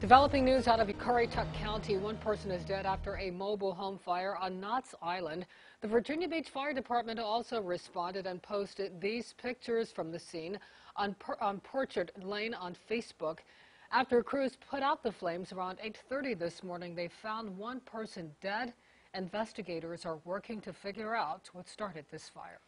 Developing news out of Currituck County. One person is dead after a mobile home fire on Knotts Island. The Virginia Beach Fire Department also responded and posted these pictures from the scene on, on Porchard Lane on Facebook. After crews put out the flames around 8.30 this morning, they found one person dead. Investigators are working to figure out what started this fire.